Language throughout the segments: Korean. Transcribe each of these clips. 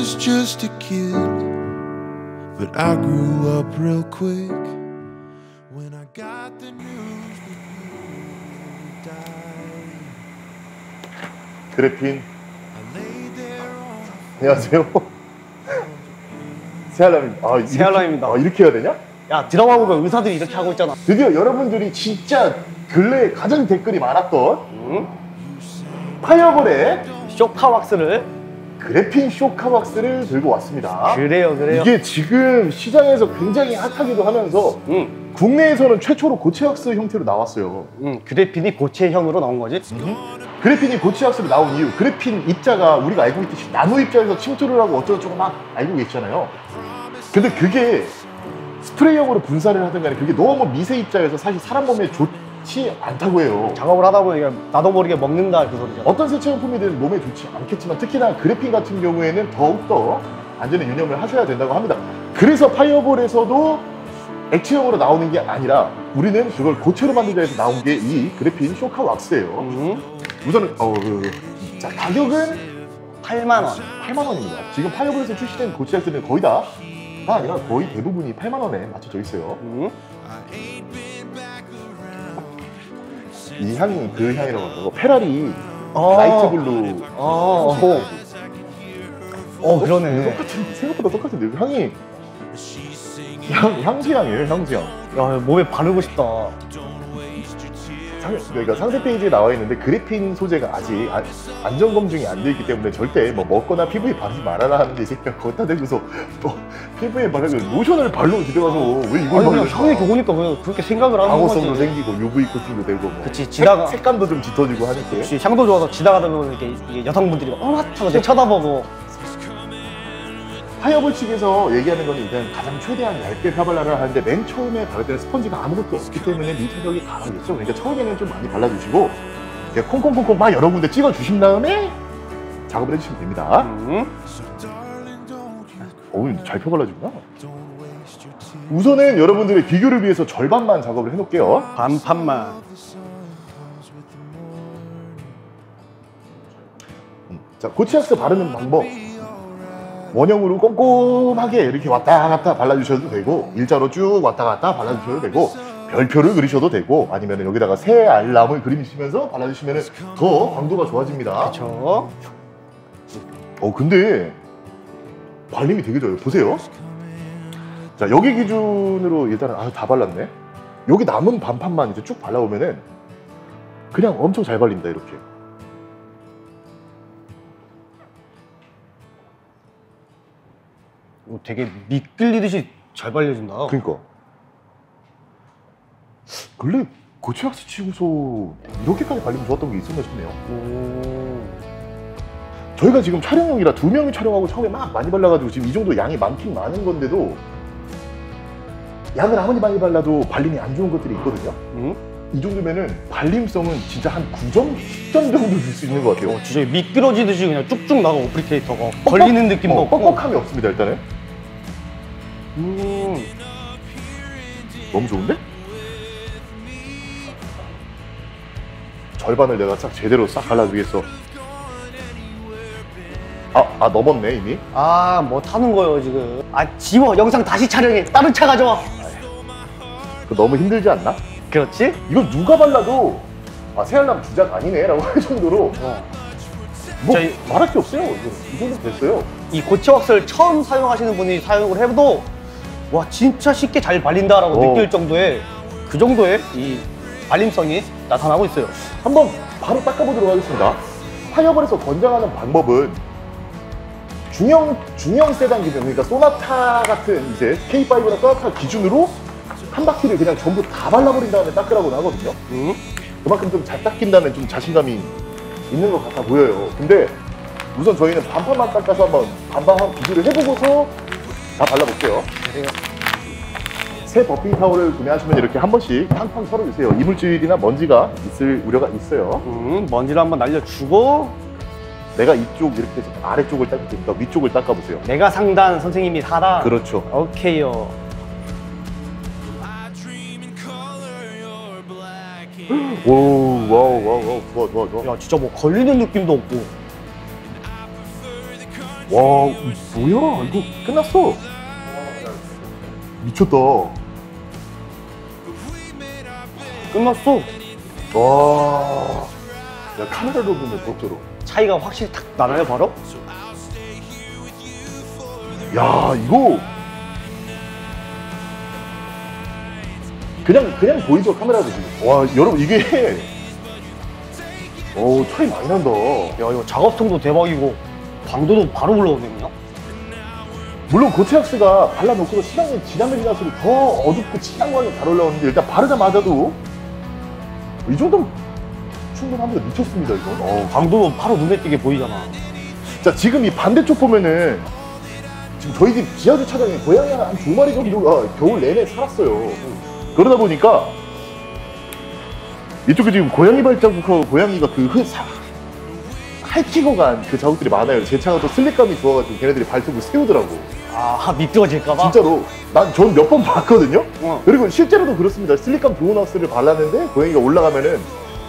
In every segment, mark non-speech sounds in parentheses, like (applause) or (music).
was just a kid, but I grew up real quick when I got the news that you died. 그래핀 I lay there on (laughs) 안녕하세요. 세알람입니다. 아, 이렇게- 세알람입니다. 아, 이렇게 해야 되냐? 야 드라마 보면 의사들이 이렇게 하고 있잖아. 드디어 여러분들이 진짜 근래에 가장 댓글이 많았던 응? 파이어볼의 쇼카왁스를 그래핀 쇼카왁스를 들고 왔습니다. 그래요 그래요. 이게 지금 시장에서 굉장히 핫하기도 하면서 응, 국내에서는 최초로 고체왁스 형태로 나왔어요. 응 그래핀이 고체형으로 나온 거지. 그래핀이 고체왁스로 나온 이유, 그래핀 입자가 우리가 알고 있듯이 나노 입자에서 침투를 하고 어쩌고저쩌고 막 알고 계시잖아요. 근데 그게 스프레이형으로 분사를 하든 간에 그게 너무 미세 입자여서 사실 사람 몸에 좋 지 않다고 해요. 작업을 하다 보면 이게 나도 모르게 먹는다 그 소리잖아. 어떤 세차용품이든 몸에 좋지 않겠지만 특히나 그래핀 같은 경우에는 더욱더 안전에 유념을 하셔야 된다고 합니다. 그래서 파이어볼에서도 액체형으로 나오는 게 아니라 우리는 그걸 고체로 만들자 해서 나온 게 이 그래핀 쇼카 왁스예요. 응? 우선은 어, 그, 자 가격은 8만 원. 8만 원입니다. 지금 파이어볼에서 출시된 고체 왁스는 거의 다, 다 아니라 거의 대부분이 8만 원에 맞춰져 있어요. 응? 이 향이 그 향이라고 하고 페라리 어. light blue 어, 어. 어 그러네. 똑같은 생각보다 똑같은데 향이 향 향수향이에요 향수향. 야 몸에 바르고 싶다. 상, 그러니까 상세 페이지에 나와 있는데 그래핀 소재가 아직 안- 안전 검증이 안 돼 있기 때문에 절대 뭐 먹거나 피부에 바르지 말아라 하는데 이 새끼가 걷다 대고서 또 피부에 바르고 로션을 발로 들어가서 왜 이걸 바르냐. 향이 좋으니까 그냥 그렇게 생각을 하는 거지. 생기고 UV 코팅도 되고 뭐 그치, 지나가- 색, 색감도 좀 짙어지고 하니까 역시 향도 좋아서 지나가다 보면 이렇게, 여성분들이 막 어머 하고 내 쳐다보고 파이어볼 측에서 얘기하는 건 일단 가장 최대한 얇게 펴발라를 하는데 맨 처음에 바를 때는 스펀지가 아무것도 없기 때문에 밀착력이 강하겠죠. 그러니까 처음에는 좀 많이 발라주시고 이렇게 콩콩콩콩 막 여러 군데 찍어주신 다음에 작업을 해주시면 됩니다. you 어우 잘 tears. 우선은 여러분들의 비교를 위해서 절반만 작업을 해놓을게요. 반판만. Morning. 자 고치약스 바르는 방법. 원형으로 꼼꼼하게 이렇게 왔다 갔다 발라주셔도 되고 일자로 쭉 왔다 갔다 발라주셔도 되고 별표를 그리셔도 되고 아니면 여기다가 새 알람을 그리시면서 발라주시면 더 광도가 좋아집니다. 그렇죠. 어 근데 발림이 되게 좋아요. 보세요. 자 여기 기준으로 일단은 아, 다 발랐네. 여기 남은 반판만 이제 쭉 발라보면은 그냥 엄청 잘 발립니다 이렇게. 되게 미끌리듯이 잘 발려준다. 그러니까. 근래 고체학스 치고서 이렇게까지 발림 좋았던 게 있었나 싶네요. 오. 저희가 지금 촬영용이라 두 명이 촬영하고 처음에 막 많이 발라가지고 지금 이 정도 양이 많긴 많은 건데도 양을 아무리 많이 발라도 발림이 안 좋은 것들이 있거든요. 응? 이 정도면은 발림성은 진짜 한 9점, 10점 정도 줄 수 있는 것 같아요. 어, 진짜 미끄러지듯이 그냥 쭉쭉 나가 오프리케이터가 걸리는 느낌도 어, 없고. 뻑뻑함이 없습니다 일단은. 음. 너무 좋은데? 절반을 내가 싹 제대로 싹 위해서 아, 아 넘었네 이미 아, 뭐 타는 거예요, 지금. 아, 지워. 영상 다시 촬영해. 다른 차 가져와. 그거 너무 힘들지 않나? 그렇지? 이건 누가 발라도 아 새알람 주작 아니네 라고 할 정도로 어. 뭐 저희- 말할 게 없어요 이거 이 정도 됐어요 이 고체 왁스를 처음 사용하시는 분이 사용을 해도 와, 진짜 쉽게 잘 발린다라고 어. 느낄 정도의 그 정도의 이 발림성이 나타나고 있어요. 한번 바로 닦아보도록 하겠습니다 파이어볼에서 권장하는 방법은 중형 중형 세단 기준 그러니까 소나타 같은 이제 K5나 소나타 기준으로 한 바퀴를 그냥 전부 다 발라버린 다음에 닦으라고 하거든요 응? 그만큼 좀 잘 닦인다는 좀 자신감이 있는 것 같아 보여요. 근데 우선 저희는 반판만 닦아서 한번 반반 한 비교를 해보고서 다 발라볼게요. 새 buffing 타올을 구매하시면 이렇게 한 번씩 팡팡 털어주세요. 이물질이나 먼지가 있을 우려가 있어요. 음, 먼지를 한번 날려주고 내가 이쪽 이렇게 해서 아래쪽을 닦을 테니까 위쪽을 닦아보세요. 내가 상단 선생님이 하라. 그렇죠. 오케이요. 오, wow, wow, wow, 좋아, 좋아, 좋아. 야, 진짜 뭐 걸리는 느낌도 없고. 와 뭐야 이거 끝났어 미쳤다. 끝났어. 와. 야, 카메라로 보면 더더러 차이가 확실히 탁 나나요, 바로? 야 이거. 그냥 그냥 보이죠 카메라도 지금. 와 여러분 이게. 어 차이 많이 난다. 야, 이거 작업성도 대박이고, 강도도 바로 올라오네요. 물론 고체학스가 발라놓고도 시간이 지나면 지날수록 더 어둡고 진한 거는 잘 올라오는데 일단 바르자마자도 이 정도면 충분합니다. 미쳤습니다 이건. 어. 강도도 바로 눈에 띄게 보이잖아. 자 지금 이 반대쪽 보면은 지금 저희 집 지하 주차장에 고양이 한두 마리 정도가 겨울 내내 살았어요. 그러다 보니까 이쪽에 지금 고양이 발자국하고 고양이가 그 흙, 사, 핥히고 간 그 자국들이 많아요. 제 차가 또 슬립감이 좋아가지고 걔네들이 발톱을 세우더라고 아, 미끄러질까봐? 진짜로 난 전 몇 번 봤거든요 어. 그리고 실제로도 그렇습니다 슬립감 좋은 하우스를 발랐는데 고양이가 올라가면은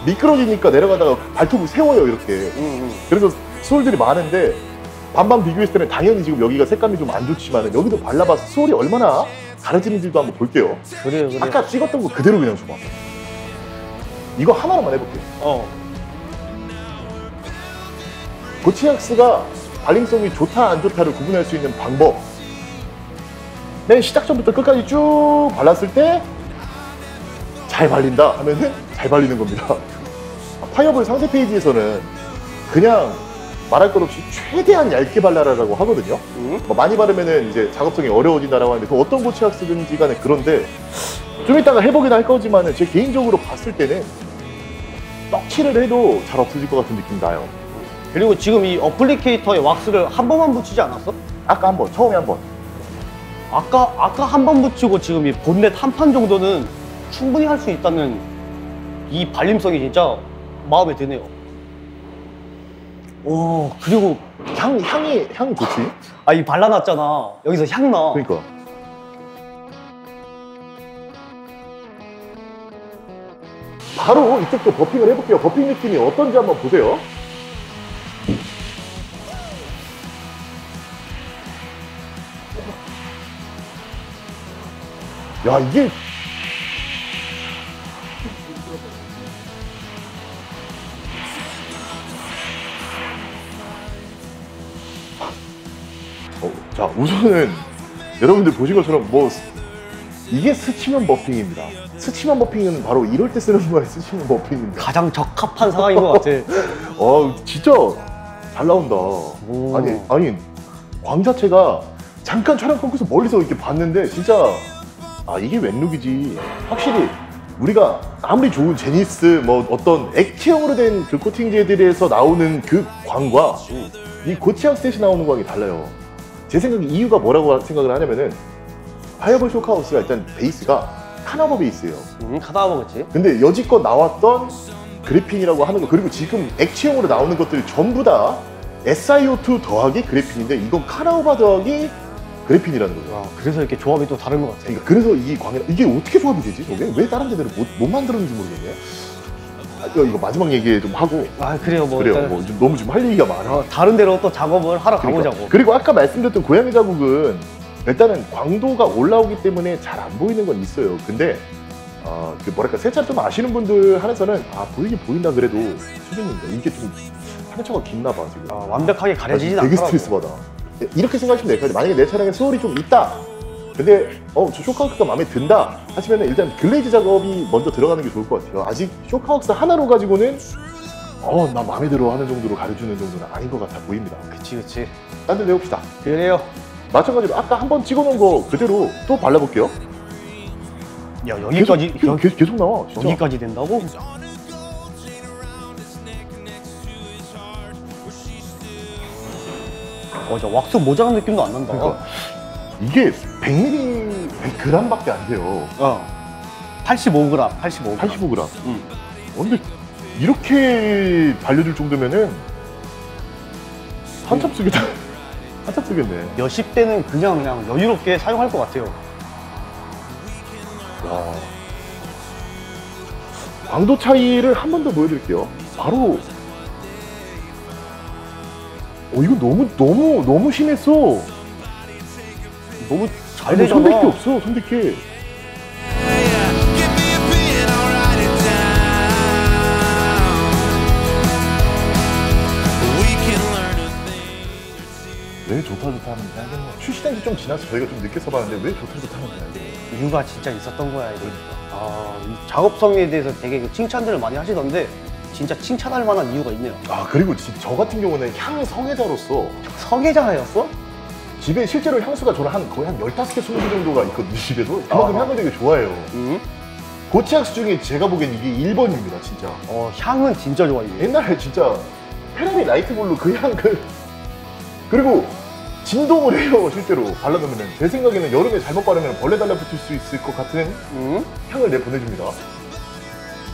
미끄러지니까 내려가다가 발톱을 세워요 이렇게 응, 응. 그래서 소울들이 많은데 반반 비교했을 때는 당연히 지금 여기가 색감이 좀 안 좋지만 여기도 발라봐서 소울이 얼마나 다르지는지도 한번 볼게요. 그래요, 그래요. 아까 찍었던 거 그대로 그냥 줘봐. 이거 하나로만 해볼게요. 어. 고치약스가 발림성이 좋다 안 좋다를 구분할 수 있는 방법. 맨 시작 전부터 끝까지 쭉 발랐을 때 잘 발린다 하면은 잘 발리는 겁니다. (laughs) 파이어볼 상세 페이지에서는 그냥 말할 것 없이 최대한 얇게 발라라라고 하거든요. 응? 뭐 많이 바르면은 이제 작업성이 어려워진다라고 하는데 그 어떤 고치약 쓰든지 간에 그런데 좀 이따가 해보긴 할 거지만은 제 개인적으로 봤을 때는 떡칠을 해도 잘 없어질 것 같은 느낌이 나요. 그리고 지금 이 어플리케이터에 왁스를 한 번만 붙이지 않았어? 아까 한 번, 처음에 한 번. 아까, 아까 한 번 붙이고 지금 이 본넷 한 판 정도는 충분히 할 수 있다는 이 발림성이 진짜 마음에 드네요. 오, 그리고, 향, 향이, 향이 좋지? 아, 이 발라놨잖아. 여기서 향 나. 그러니까. 바로 이쪽도 버핑을 해볼게요. 버핑 느낌이 어떤지 한번 보세요. 야, 이게. 어, 자, 우선은 여러분들 보신 것처럼 뭐 이게 스치면 버핑입니다. 스치면 버핑은 바로 이럴 때 쓰는 거에 스치면 버핑입니다. 가장 적합한 상황인 것 같아. (laughs) 어, 진짜 잘 나온다. 오. 아니, 아니, 광 자체가 잠깐 촬영 끊고서 멀리서 이렇게 봤는데 진짜 아 이게 웬룩이지. 확실히 우리가 아무리 좋은 제니스 뭐 어떤 액체형으로 된 그 코팅제들에서 나오는 그 광과 이 고치약 셋이 나오는 광이 달라요. 제 생각에 이유가 뭐라고 생각을 하냐면은 파이어볼 쇼카왁스가 일단 베이스가 carnauba 베이스예요. 응, 가다 먹었지. 근데 여지껏 나왔던 그래핀이라고 하는 거 그리고 지금 액체형으로 나오는 것들이 전부 다 SiO2 더하기 그래핀인데 이건 carnauba 더하기 그래핀이라는 거죠. 와, 그래서 이렇게 조합이 또 다른 것 같아. 그러니까 그래서 이 광이 이게 어떻게 조합이 되지? 저게 왜 다른 데들은 못, 못 만들었는지 모르겠네. 아, 이거, 마지막 얘기 좀 하고 아, 그래요. 뭐, 그래요. 일단 뭐 좀, 너무 지금 할 얘기가 많아. 어, 다른 데로 또 작업을 하러 그러니까. 가보자고. 그리고 아까 말씀드렸던 고양이 자국은 일단은 광도가 올라오기 때문에 잘 안 보이는 건 있어요. 근데 어, 그 뭐랄까 세차를 좀 아시는 분들 한해서는 아 보이긴 보인다 그래도 수준입니다. 이게 좀 상처가 깊나 봐 지금. 아, 완벽하게 가려지진 되게 않더라고. 스트레스 받아. 이렇게 생각하시면 돼요. 만약에 내 차량에 swirl이 좀 있다. 근데 어, 저 쇼카왁스가 마음에 든다 하시면 일단 glaze 작업이 먼저 들어가는 게 좋을 것 같아요. 아직 쇼카왁스 하나로 가지고는 어, 나 마음에 들어 하는 정도로 가려주는 정도는 아닌 것 같아 보입니다. 그치, 그치. 딴데 내봅시다. 그래요. 마찬가지로 아까 한 번 찍어놓은 거 그대로 또 발라볼게요. 야, 여기까지, 계속, 여, 계속, 계속 나와. 진짜. 여기까지 된다고? 어, 저 왁스 모자란 느낌도 안 난다. 그러니까 이게 100ml, 100g밖에 안 돼요. 어. 85g, 85g. 85g. 응. 어, 근데 이렇게 발려줄 정도면은 한참 쓰겠다. (laughs) 한참 쓰겠네. 몇십 대는 그냥 그냥 여유롭게 사용할 것 같아요. 와. 광도 차이를 한 번 더 보여드릴게요. 바로 어 이거 너무 너무 너무 심했어. 너무 잘 아니 되잖아. 손댈 게 없어 손댈 게. Give me a pen, I'll write it down. We can learn a thing. 왜 좋다 좋다 하는지 알겠네. 출시된 지 좀 지나서 저희가 좀 늦게 써봤는데 왜 좋다 좋다 하는지 알겠네. 이유가 진짜 있었던 거야 이거. 아, 이 작업성에 대해서 되게 그 칭찬들을 많이 하시던데 진짜 칭찬할 만한 이유가 있네요. 아 그리고 지- 저 같은 경우는 향 성애자로서 성애자였어? 집에 실제로 향수가 저는 한 거의 한 15개, 20개 정도가 있거든요 집에도 그만큼 아. 향을 되게 좋아해요 응. 고치약수 중에 제가 보기엔 이게 1번입니다 진짜 어, 향은 진짜 좋아 이게. 옛날에 진짜 페라리 light blue 그 향 그 그리고 진동을 해요 실제로 발라놓으면 제 생각에는 여름에 잘못 바르면 벌레 달라붙을 수 있을 것 같은 응? 향을 내보내줍니다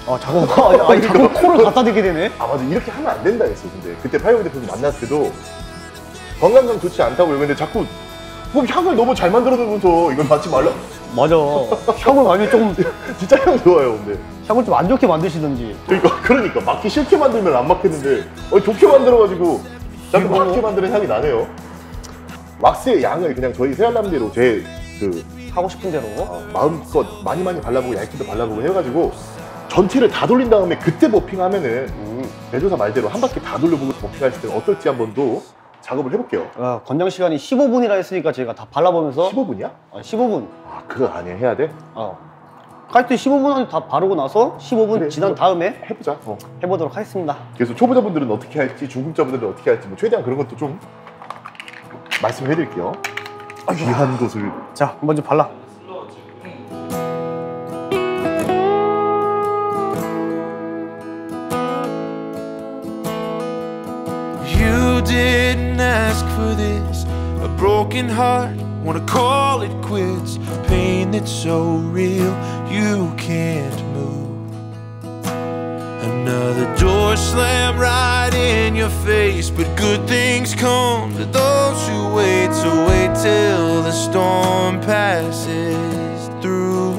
아, 자꾸 아니, 아니, 자꾸 코를 갖다 대게 되네. 아 맞아. 이렇게 하면 안 된다 했어 근데. 그때 파이어 대표님 만났을 때도 건강상 좋지 않다고 근데 자꾸 뭐 향을 너무 잘 만들어 놓으면서 이걸 맡지 말라. 맞아. 향을 많이 좀 (laughs) 진짜 향 좋아요 근데. 향을 좀 안 좋게 만드시든지. 그러니까 그러니까. 맡기 싫게 만들면 안 맡겠는데. 어, 좋게 만들어가지고 자꾸 맡게 만드는 향이 나네요. 왁스의 양을 그냥 저희 새알람대로 제그 하고 싶은 대로. 마음껏 많이 많이 발라보고 얇게도 발라보고 해가지고 전체를 다 돌린 다음에 그때 버핑하면은 음. 제조사 말대로 한 바퀴 다 돌려보고 버핑했을 때 어떨지 한번 또 작업을 해볼게요 아, 권장 시간이 15분이라 했으니까 저희가 다 발라보면서 15분이야? 아, 15분. 아 그거 아니야 해야 돼? 어. 칼때 15분 안에 다 바르고 나서 15분 그래, 지난 다음에 해보자 어. 해보도록 하겠습니다. 그래서 초보자분들은 어떻게 할지 중급자분들은 어떻게 할지 뭐 최대한 그런 것도 좀 말씀해 드릴게요 귀한 것을 자, 먼저 발라. Ask for this. A broken heart, wanna call it quits. Pain that's so real, you can't move. Another door slammed right in your face. But good things come to those who wait. So wait till the storm passes through.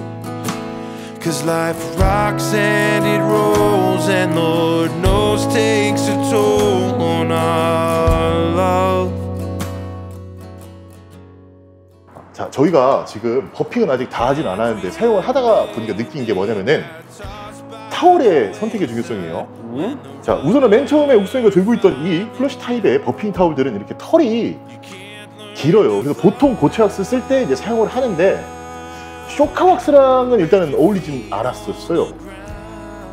Cause life rocks and it rolls, and Lord knows takes a toll on our 저희가 지금 버핑은 아직 다 하진 않았는데 사용을 하다가 보니까 느낀 게 뭐냐면은 타월의 선택의 중요성이에요 음? 자 우선은 맨 처음에 욱성이가 들고 있던 이 플러시 타입의 버핑 타올들은 이렇게 털이 길어요 그래서 보통 고체 왁스 쓸 때 이제 사용을 하는데 쇼카 왁스랑은 일단은 어울리진 않았었어요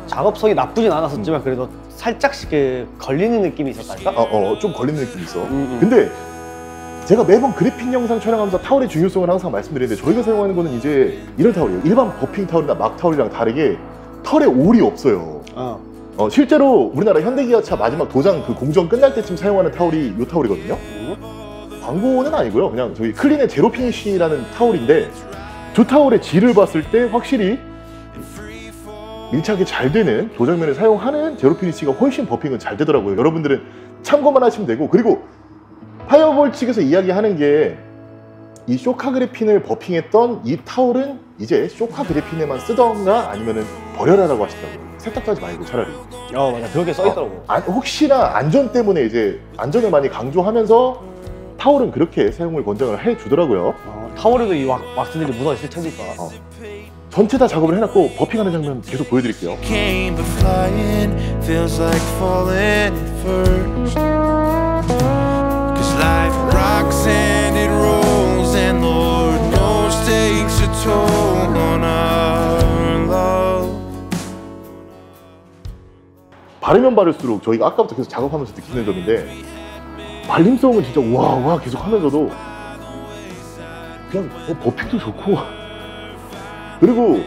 작업성이 나쁘진 않았었지만 그래도 살짝씩 그 걸리는 느낌이 있었달까? 어, 어, 좀 걸리는 느낌이 있어. 음, 음. 근데 제가 매번 그래핀 영상 촬영하면서 타월의 중요성을 항상 말씀드리는데 저희가 사용하는 거는 이제 이런 타월이에요. 일반 buffing 타월이나 막 타월이랑 다르게 털에 올이 없어요. 어. 어, 실제로 우리나라 현대기아차 마지막 도장 그 공정 끝날 때쯤 사용하는 타월이 이 타월이거든요. 음? 광고는 아니고요. 그냥 저희 클린의 제로 피니쉬라는 타월인데 두 타월의 질을 봤을 때 확실히 밀착이 잘 되는 도장면을 사용하는 제로 피니쉬가 훨씬 buffing은 잘 되더라고요. 여러분들은 참고만 하시면 되고 그리고 파이어볼 측에서 이야기하는 게 이 쇼카 그래핀을 buffing했던 이 타월은 이제 쇼카 그래핀에만 쓰던가 아니면은 버려라 라고 하시더라고요. 세탁도 하지 말고 차라리. 어 맞아 그렇게 써있더라고 아, 혹시나 안전 때문에 이제 안전을 많이 강조하면서 타월은 그렇게 사용을 권장을 해주더라고요. 어, 타월에도 이 왁, 왁스들이 묻어있을 테니까 어. 전체 다 작업을 해놨고 버핑하는 장면 계속 보여드릴게요. Rocks and it rolls, and Lord knows takes a toll on our love. 바르면 바를수록 저희가 아까부터 계속 작업하면서 느끼는 점인데 발림성은 진짜 우와우와 계속 하면서도 그냥 어, buffing도 좋고 그리고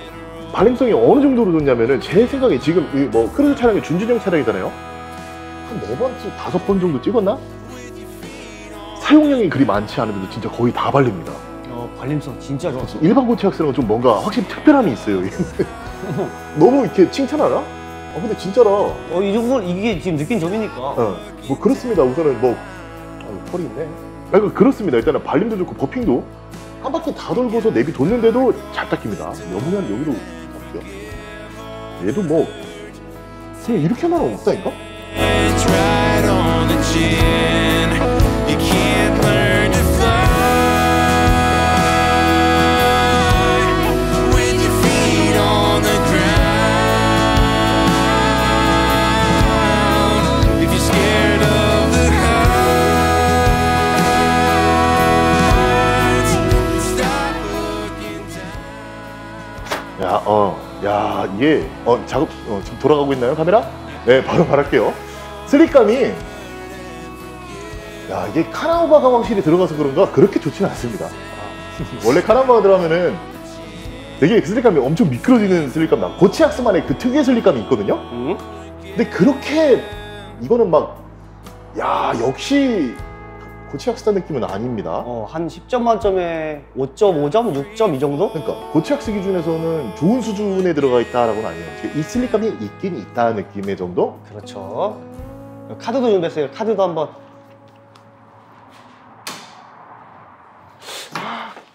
발림성이 어느 정도로 좋냐면은 제 생각에 지금 이뭐 크루즈 차량이 준중형 차량이잖아요 한 네 번째 다섯 번 정도 찍었나? 사용량이 그리 많지 않으면 진짜 거의 다 발립니다 어, 발림성 진짜 좋았어 일반 고체왁스랑은 좀 뭔가 확실히 특별함이 있어요 (laughs) 너무 이렇게 칭찬하나? 어 근데 진짜라 어, 이 정도는 이게 지금 느낀 점이니까 어, 뭐 그렇습니다. 우선은 뭐 어, 털이 있네. 아, 그 그렇습니다. 일단은 발림도 좋고 버핑도 한 바퀴 다 돌고서 내비 뒀는데도 잘 닦입니다. 여분한 여기로 닦고요. 얘도 뭐 그냥 이렇게만 없다니까? 어, 야, 이게, 어, 작업, 어, 지금 돌아가고 있나요, 카메라? 네, 바로 말할게요. 슬립감이, 야, 이게 카나우바가 확실히 들어가서 그런가 그렇게 좋지는 않습니다. (laughs) 원래 카나우바가 들어가면은 되게 슬립감이 엄청 미끄러지는 슬립감 나. 고치악스만의 그 특유의 슬립감이 있거든요. 음? 근데 그렇게, 이거는 막, 야, 역시 고치악스단 느낌은 아닙니다. 어, 한 10점 만점에 5.5점, 6점 이 정도? 그러니까 고치학스 기준에서는 좋은 수준에 들어가 있다라고는 아니에요. 이 슬립감이 있긴 있다 느낌의 정도? 그렇죠. 카드도 준비했어요. 카드도 한번.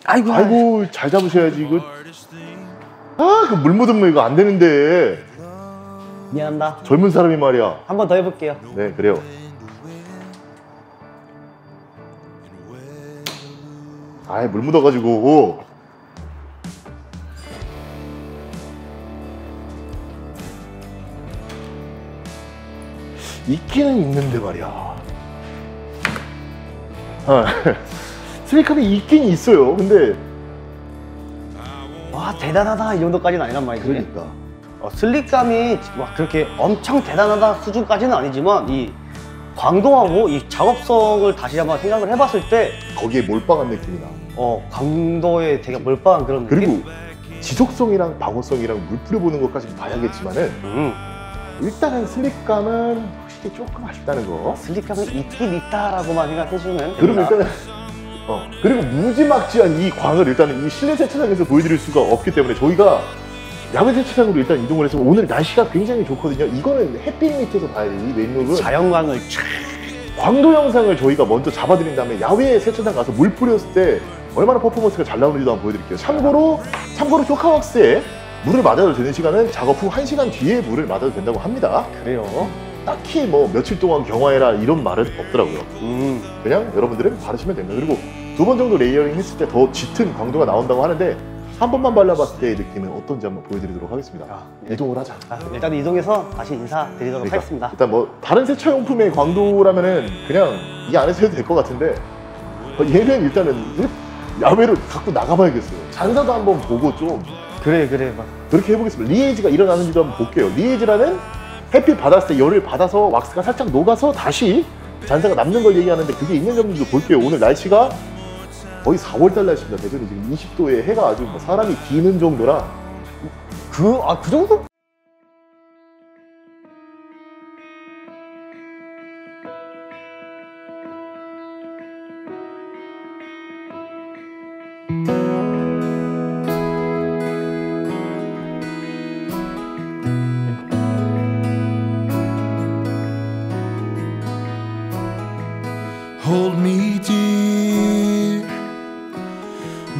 아이고, 아이고 잘 잡으셔야지 이거. 아 그 물 묻은 거 이거 안 되는데 미안합니다. 젊은 사람이 말이야. 한번 더 해볼게요. 네 그래요. 아이 물 묻어가지고 있기는 있는데 말이야. 아, (laughs) 슬리캅이 있긴 있어요. 근데 와, 대단하다. 이 정도까지는 아니란 말이지. 그러니까 어, 슬립감이 막 그렇게 엄청 대단하다 수준까지는 아니지만 이 광도하고 이 작업성을 다시 한번 생각을 해봤을 때 거기에 몰빵한 느낌이 나. 어, 광도에 되게 몰빵한 그런 느낌? 그리고 지속성이랑 방어성이랑 물 뿌려보는 것까지 봐야겠지만은 음, 일단은 슬립감은 확실히 조금 아쉽다는 거. 슬립감은 있긴 있다라고만 생각해주면 그럼. 일단은 어 그리고 무지막지한 이 광을 일단은 이 실내 세차장에서 보여드릴 수가 없기 때문에 저희가 야외 세차장으로 일단 이동을 해서 오늘 날씨가 굉장히 좋거든요. 이거는 햇빛 밑에서 봐야 돼. 이 왼룩은 자연광을 촥 광도 영상을 저희가 먼저 잡아드린 다음에 야외 세차장 가서 물 뿌렸을 때 얼마나 퍼포먼스가 잘 나오는지도 한번 보여드릴게요. 참고로 참고로 쇼카왁스에 물을 맞아도 되는 시간은 작업 후 1시간 뒤에 물을 맞아도 된다고 합니다. 그래요. 딱히 뭐 며칠 동안 경화해라 이런 말은 없더라고요. 음, 그냥 여러분들은 바르시면 됩니다. 그리고 두 번 정도 layering 했을 때 더 짙은 광도가 나온다고 하는데 한 번만 발라봤을 때의 느낌은 어떤지 한번 보여드리도록 하겠습니다. 아, 이동을 하자. 아, 일단 이동해서 다시 인사드리도록 그러니까 하겠습니다. 일단 뭐 다른 세차용품의 광도라면은 그냥 이 안에서 해도 될 것 같은데 어, 얘는 일단은 야외로 갖고 나가봐야겠어요. 잔사도 한번 보고 좀 그래, 그래. 막. 그렇게 해보겠습니다. 리에이지가 일어나는지도 한번 볼게요. 리에이지라는 햇빛 받았을 때 열을 받아서 왁스가 살짝 녹아서 다시 잔사가 남는 걸 얘기하는데 그게 있는 점도 볼게요. 오늘 날씨가 거의 4월달 날씨입니다. 대전이 지금 20도에 해가 아주 뭐 사람이 기는 정도라 그, 아, 그 정도?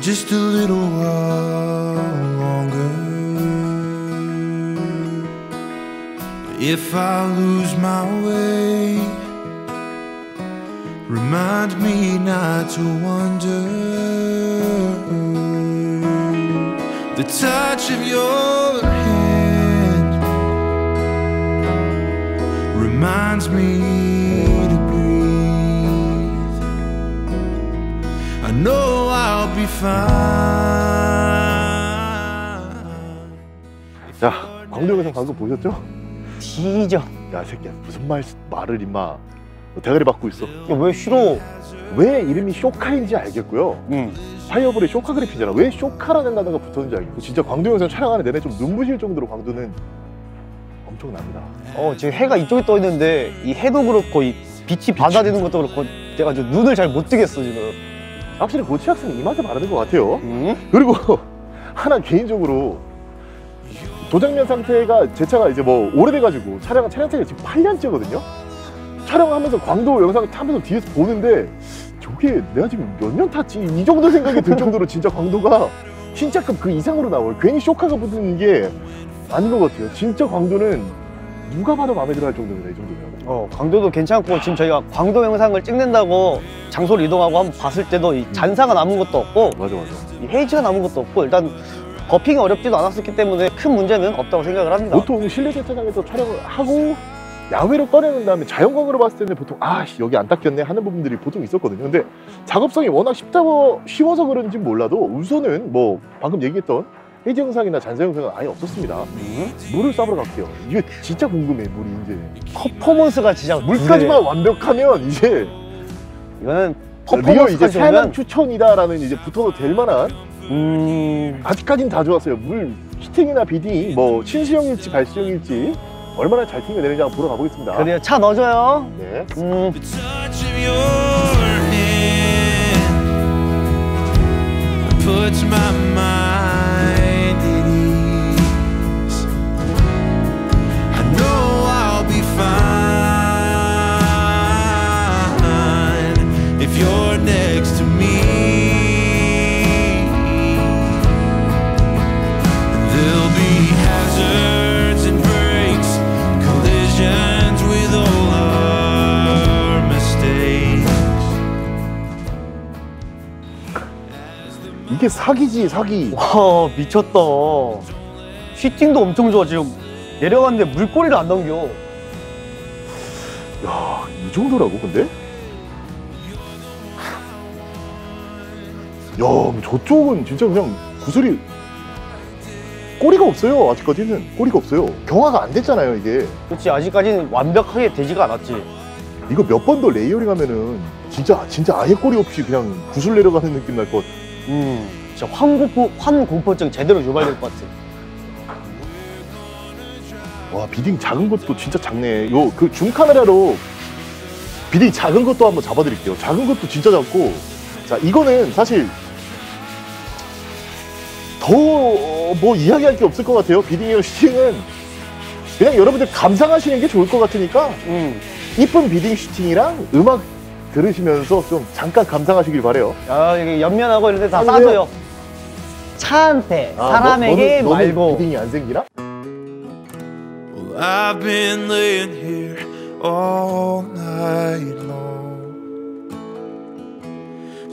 Just a little while longer. If I lose my way, remind me not to wonder. The touch of your hand reminds me 광도 영상 방금 보셨죠? 뒤져. 야 새끼야 무슨 말, 말을 임마 너 대가리 받고 있어 야, 왜 싫어? 왜 이름이 쇼카인지 알겠고요 음. 파이어볼의 쇼카 그래핀이잖아 왜 쇼카라는 단어가 붙었는지 알겠고 진짜 광도 영상 촬영하는 내내 좀 눈부실 정도로 광도는 엄청납니다 어, 지금 해가 이쪽에 떠 있는데 이 해도 그렇고 이 빛이 받아지는 것도 그렇고 내가 눈을 잘 못 뜨겠어 지금. 확실히 고체왁스는 이 맛에 바르는 것 같아요 음? 그리고 (laughs) 하나 개인적으로 도장면 상태가 제 차가 이제 뭐 오래돼가지고 촬영 촬영차가 지금 8년째거든요. 촬영하면서 광도 영상을 타면서 뒤에서 보는데 저게 내가 지금 몇 년 탔지 이 정도 생각이 들 정도로 진짜 광도가 신차급 그 이상으로 나와요. 괜히 쇼카가 붙는 게 아닌 것 같아요. 진짜 광도는 누가 봐도 마음에 들어 할 정도입니다. 이 정도면. 어, 광도도 괜찮고 지금 저희가 광도 영상을 찍는다고 장소를 이동하고 한번 봤을 때도 이 잔사가 남은 것도 없고 맞아 맞아. 이 헤이즈가 남은 것도 없고 일단 버핑이 어렵지도 않았기 때문에 큰 문제는 없다고 생각을 합니다. 보통 실내 세차장에서 촬영을 하고 야외로 꺼내는 다음에 자연광으로 봤을 때는 보통 아 씨, 여기 안 닦였네 하는 부분들이 보통 있었거든요. 근데 작업성이 워낙 쉽다 쉬워서 그런지 몰라도 우선은 뭐 방금 얘기했던 해지 영상이나 잔사 영상은 아예 없었습니다. 물을 쏴보러 갈게요. 이게 진짜 궁금해 물이 이제 퍼포먼스가 진짜 물까지만 완벽하면 이제 이거는 리얼 퍼포먼스가 이제 좋으면 사양 추천이다라는 이제 붙어도 될 만한 음 아직까진 다 좋았어요. 물 sheeting이나 beading이 뭐 친수형일지 발수형일지 얼마나 잘 튕겨 내리는지 한번 보러 가보겠습니다. 그래요 차 넣어줘요 네. 음 The touch of your hand puts my mind you're next to me. There'll be hazards and breaks, collisions with all our mistakes. 이게 사기지 사기. 와 미쳤다 슈팅도 엄청 좋아 지금 내려갔는데 물꼬리를 안 넘겨 야, 이 정도라고 근데? 야, 뭐 저쪽은 진짜 그냥 구슬이 꼬리가 없어요. 아직까지는 꼬리가 없어요. 경화가 안 됐잖아요, 이게. 그렇지 아직까지는 완벽하게 되지가 않았지 이거 몇 번 더 layering 하면은 진짜 진짜 아예 꼬리 없이 그냥 구슬 내려가는 느낌 날 것. 음 진짜 환공포, 환공포증 제대로 유발될 것 같아 와, beading 작은 것도 진짜 작네. 요 그 줌 카메라로 beading 작은 것도 한번 잡아드릴게요. 작은 것도 진짜 작고. 자, 이거는 사실 더 뭐 이야기할 게 없을 것 같아요. beading이랑 sheeting은 그냥 여러분들 감상하시는 게 좋을 것 같으니까 음. 이쁜 beading sheeting이랑 음악 들으시면서 좀 잠깐 감상하시길 바래요. 아 이게 연면하고 이런 데다 아, 싸줘요? 차한테 아, 사람에게 너, 너는, 말고 너는 비딩이 안 생기나? Well,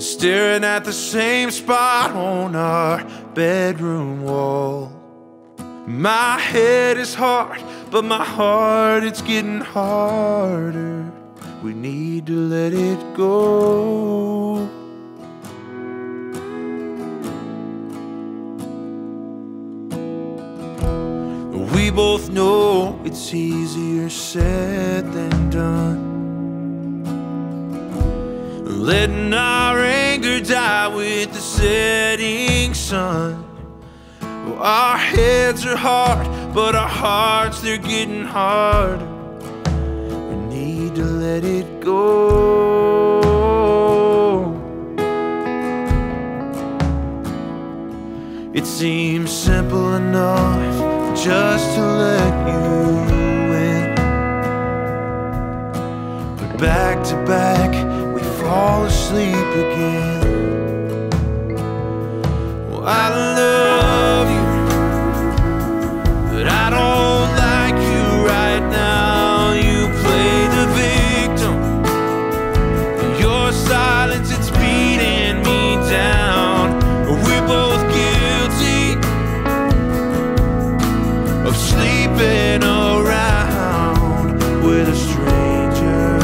staring at the same spot on our bedroom wall. My head is hard, but my heart it's getting harder. We need to let it go. We both know it's easier said than done. Letting our die with the setting sun. Well, our heads are hard, but our hearts they're getting harder. We need to let it go. It seems simple enough just to let you in. But back to back, we fall asleep again. Well, I love you, but I don't like you right now. You play the victim. Your silence, it's beating me down. We're both guilty of sleeping around with a stranger.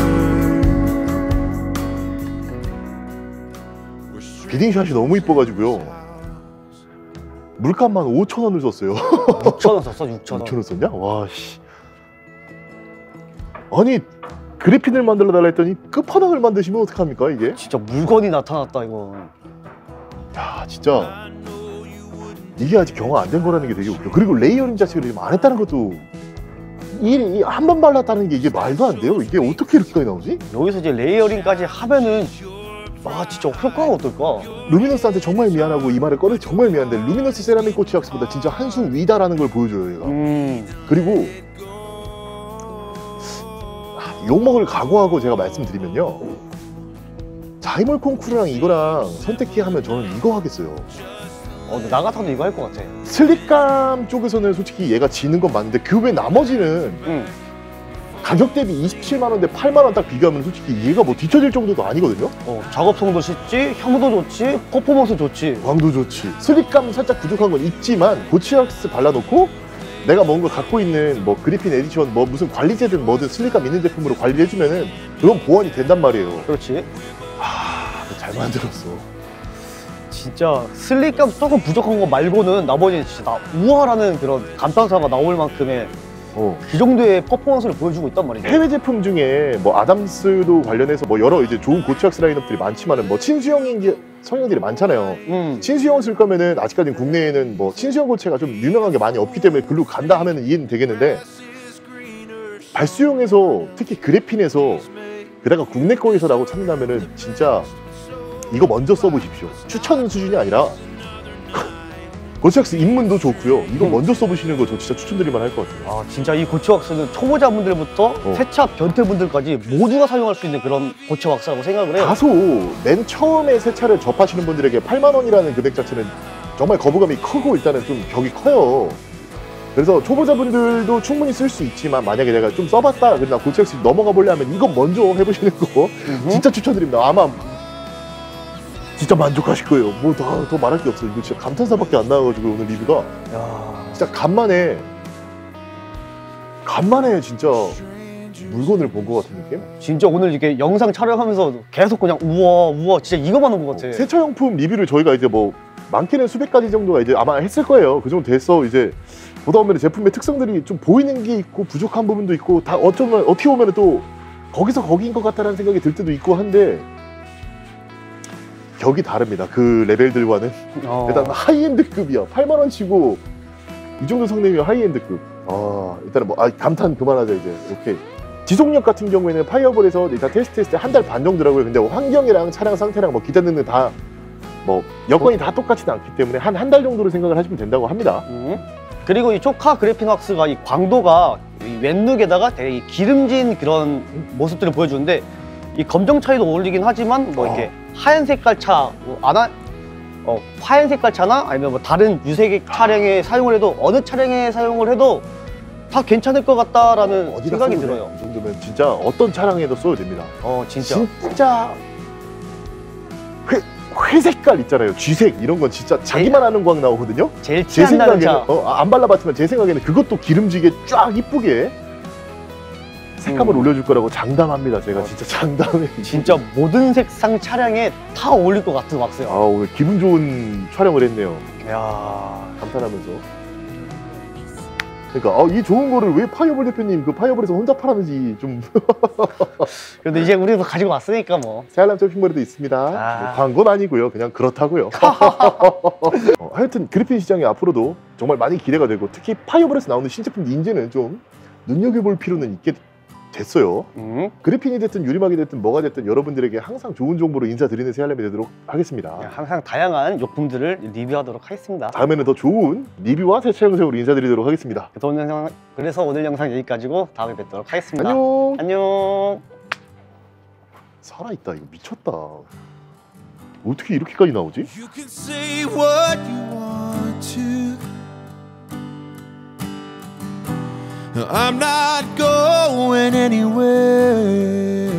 We're strangers 비딩 샷이 너무 이뻐가지고요. 물값만 5천 원을 썼어요. 6천 원 썼어 (laughs) 6천 원 6천 원 썼냐? 와 씨. 아니 그리핀을 만들어 달라 했더니 끝판왕을 만드시면 어떡합니까 이게? 진짜 물건이 나타났다 이거 야 진짜 이게 아직 경화 안 된 거라는 게 되게 웃겨. 그리고 layering 자체를 안 했다는 것도 이한 번 발랐다는 게 이게 말도 안 돼요. 이게 어떻게 이렇게까지 나오지? 여기서 이제 layering까지 하면은 아 진짜 효과가 어떨까? 루미너스한테 정말 미안하고 이 말을 꺼내 정말 미안한데 루미너스 세라믹 고체왁스보다 진짜 한 수 위다라는 걸 보여줘요 얘가. 음. 그리고 아, 욕먹을 각오하고 제가 말씀드리면요. 자이몰 콩쿠르랑 이거랑 선택해라 하면 저는 이거 하겠어요. 어, 나 같아도 이거 할 것 같아. slip감 쪽에서는 솔직히 얘가 지는 건 맞는데 그 외 나머지는 응 가격 대비 27만 원대 8만 원 딱 비교하면 솔직히 얘가 뭐 뒤처질 정도도 아니거든요? 어, 작업성도 쉽지 형도 좋지 퍼포먼스 좋지. 광도 좋지. slip감 살짝 부족한 건 있지만 고체왁스 발라놓고 내가 뭔가 갖고 있는 뭐 그리핀 에디션 뭐 무슨 관리제든 뭐든 slip감 있는 제품으로 관리를 해주면은 그런 보완이 된단 말이에요. 그렇지. 아, 잘 만들었어. 진짜 슬릭감 조금 부족한 거 말고는 나머지는 진짜 다 우아라는 그런 감탄사가 나올 만큼의 어. 그 정도의 퍼포먼스를 보여주고 있단 말이죠. 해외 제품 중에 뭐 아담스도 관련해서 뭐 여러 이제 좋은 고치학스 라인업들이 많지만은 뭐 친수형 성형들이 많잖아요. 음, 친수형을 쓸 거면은 아직까지 국내에는 뭐 친수형 고체가 좀 유명한 게 많이 없기 때문에 글로 간다 하면은 이해는 되겠는데 발수형에서 특히 그래핀에서 게다가 국내 거에서라고 찾는다면은 진짜 이거 먼저 써보십시오. 추천 수준이 아니라 고치학스 입문도 좋고요. 이거 음. 먼저 써보시는 거 저 진짜 추천드릴만 할 것 같아요. 아 진짜 이 고체 왁스는 초보자분들부터 어. 세차 변태분들까지 모두가 사용할 수 있는 그런 고체 왁스라고 생각을 해요. 다소 맨 처음에 세차를 접하시는 분들에게 8만 원이라는 금액 자체는 정말 거부감이 크고 일단은 좀 격이 커요. 그래서 초보자분들도 충분히 쓸 수 있지만 만약에 내가 좀 써봤다 그러나 고체엑스 넘어가 보려면 이거 먼저 해보시는 거. 진짜 추천드립니다. 아마 진짜 만족하실 거예요. 뭐더 말할 게 없어요. 이거 진짜 감탄사밖에 안 나와가지고 오늘 리뷰가 야, 진짜 간만에 간만에 진짜 물건을 본 것 같은 느낌? 진짜 오늘 이게 영상 촬영하면서 계속 그냥 우와 우와 진짜 이거만 한것 같아. 세차용품 리뷰를 저희가 이제 뭐 많게는 수백 가지 정도가 이제 아마 했을 거예요. 그 정도 됐어. 이제 보다 보면 제품의 특성들이 좀 보이는 게 있고 부족한 부분도 있고 다 어쩌면 어떻게 보면 또 거기서 거기인 것 같다는 생각이 들 때도 있고 한데 격이 다릅니다. 그 레벨들과는 어. 일단 high-end급이야. 8만 원 치고 이 정도 성능이면 high-end급. 아 일단은 뭐 아, 감탄 그만하자 이제. 오케이. 지속력 같은 경우에는 파이어볼에서 일단 테스트했을 때 한 달 반 정도라고요. 근데 뭐 환경이랑 차량 상태랑 뭐 기타 등등 다 뭐 여건이 다 똑같지는 않기 때문에 한 한 달 정도로 생각을 하시면 된다고 합니다. 음. 그리고 이 초카 그래핀 왁스가 이 광도가 이 왼룩에다가 되게 이 기름진 그런 모습들을 보여주는데 이 검정 차이도 어울리긴 하지만 뭐 이렇게 하얀 색깔 차, 뭐 아나, 어, 하얀 색깔 차나 아니면 뭐 다른 유색 차량에 사용을 해도 어느 차량에 사용을 해도 다 괜찮을 것 같다라는 어디다 생각이 써도. 들어요. 이 정도면 진짜 어떤 차량에도 써도 됩니다. 어 진짜. 진짜 회, 회색깔 있잖아요. 쥐색 이런 건 진짜 자기만 아는 광 나오거든요. 제일 제 생각에는 차. 어, 안 발라봤지만 제 생각에는 그것도 기름지게 쫙 이쁘게 색감을 음. 올려줄 거라고 장담합니다. 제가 어. 진짜 장담해. 진짜 모든 색상 차량에 다 어울릴 것 같은 왁스야. 아 오늘 기분 좋은 촬영을 했네요. 야 감탄하면서. 그러니까 아, 이 좋은 거를 왜 파이어볼 대표님 그 파이어볼에서 혼자 팔았는지 좀 (laughs) 그래도 이제 우리도 가지고 왔으니까 뭐. 새알람 쇼핑몰에도 있습니다. 아. 뭐 광고는 아니고요. 그냥 그렇다고요. (laughs) (laughs) 어, 하여튼 그래핀 시장이 앞으로도 정말 많이 기대가 되고 특히 파이어볼에서 나오는 신제품 닌제는 좀 눈여겨볼 필요는 있게 됐어요. 음. 그래핀이 됐든 유리막이 됐든 뭐가 됐든 여러분들에게 항상 좋은 정보로 인사드리는 새알람이 되도록 하겠습니다. 항상 다양한 용품들을 리뷰하도록 하겠습니다. 다음에는 더 좋은 리뷰와 세차 영상으로 인사드리도록 하겠습니다. 그래서 오늘 영상, 그래서 오늘 영상 여기까지고 다음에 뵙도록 하겠습니다. 안녕. 안녕. 살아있다. 이거 미쳤다. 어떻게 이렇게까지 나오지? You can say what you want to. I'm not going anywhere.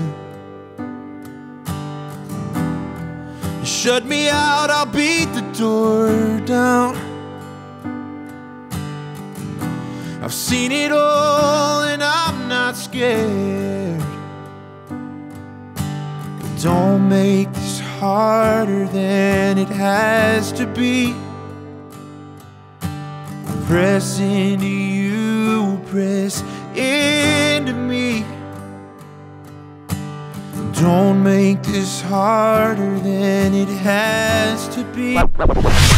You shut me out, I'll beat the door down. I've seen it all and I'm not scared. But don't make this harder than it has to be. Press into you, press into me. Don't make this harder than it has to be.